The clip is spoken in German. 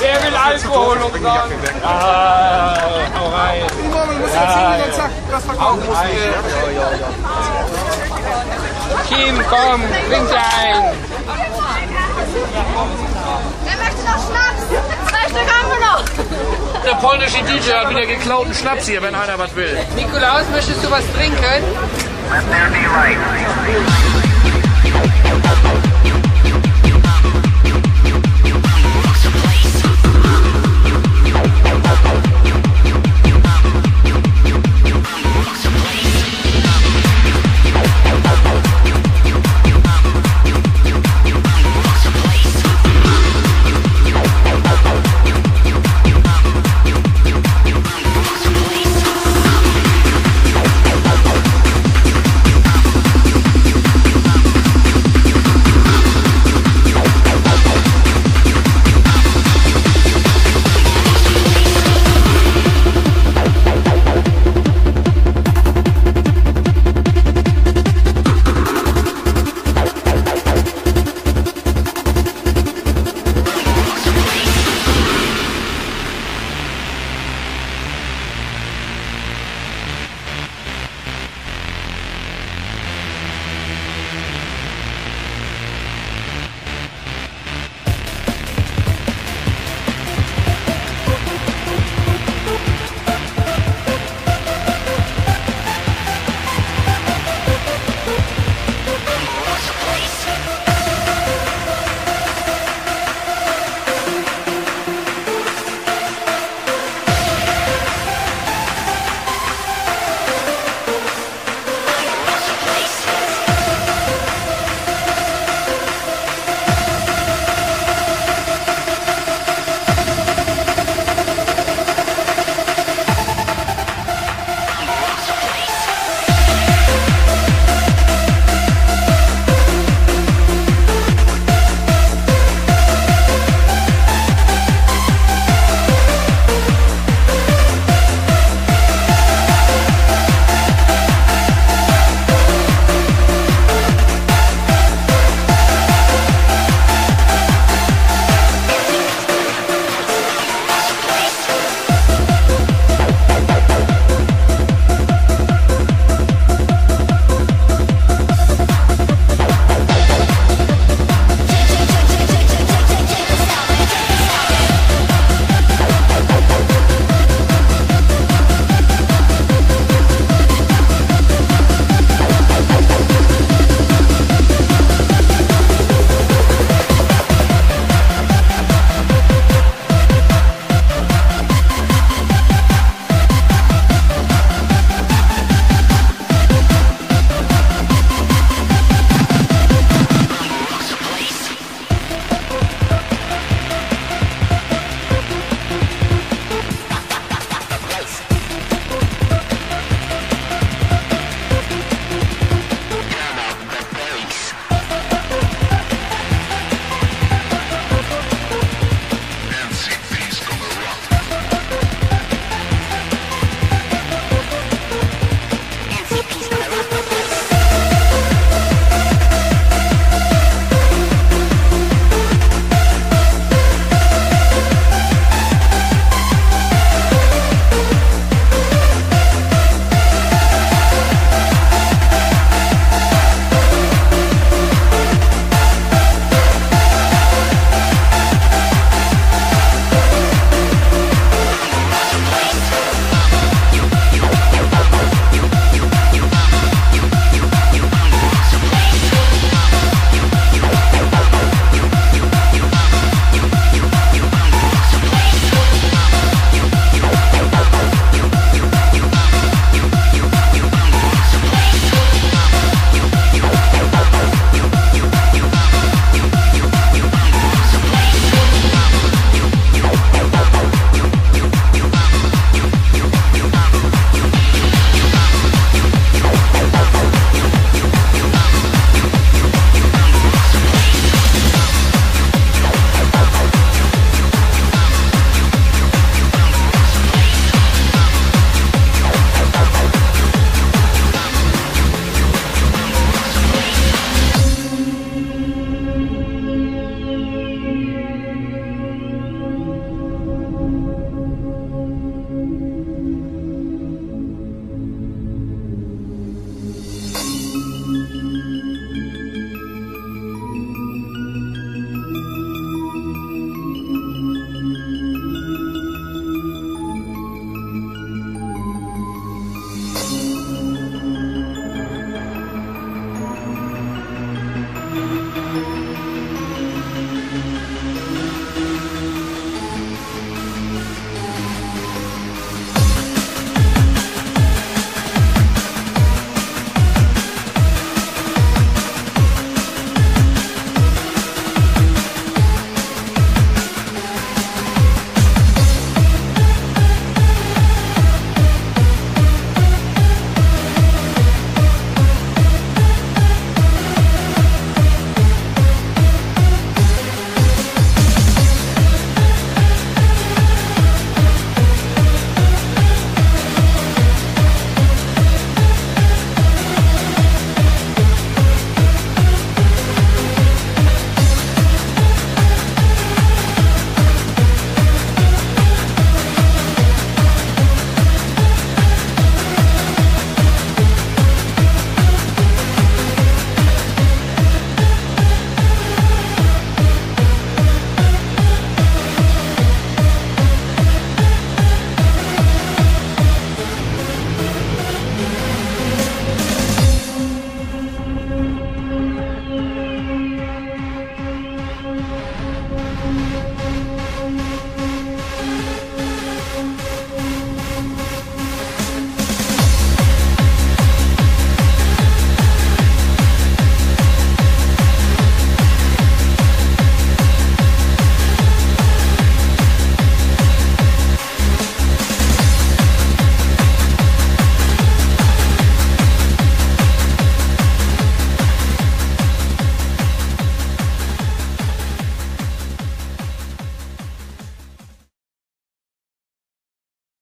Wer will Alkohol umsonst? Ah, hau rein. Simon, du musst jetzt hingehen und zack, das verkaufen. Kim, komm, bring dir ein. Wer möchte noch Schnaps? Zwei Stück haben wir noch. Der polnische DJ hat wieder geklauten Schnaps hier, wenn einer was will. Nikolaus, möchtest du was trinken? Let there be light.